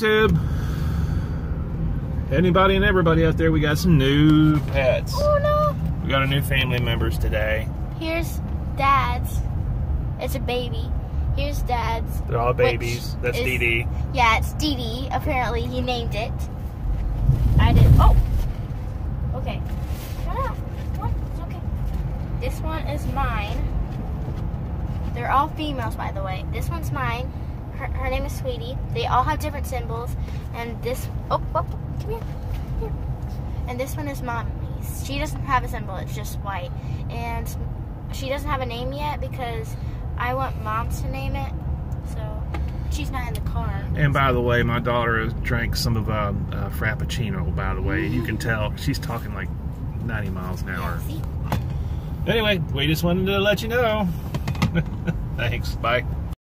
YouTube. Anybody and everybody out there, we got some new pets. Oh no! We got our new family members today. Here's Dad's. It's a baby. Here's Dad's. They're all babies. That's is- Dee. Yeah, it's Dee Dee. Apparently, he named it. I did. Oh! Okay. Shut up. What? It's okay. This one is mine. They're all females, by the way. This one's mine. Her, her name is Sweetie. They all have different symbols. And this. Oh, oh, come here. Here. And this one is Mommy's. She doesn't have a symbol, it's just white. And she doesn't have a name yet because I want Mom to name it. So she's not in the car. And by the way, my daughter drank some of uh, uh, Frappuccino, by the way. You can tell she's talking like 90 miles an hour. See? Anyway, we just wanted to let you know. Thanks. Bye.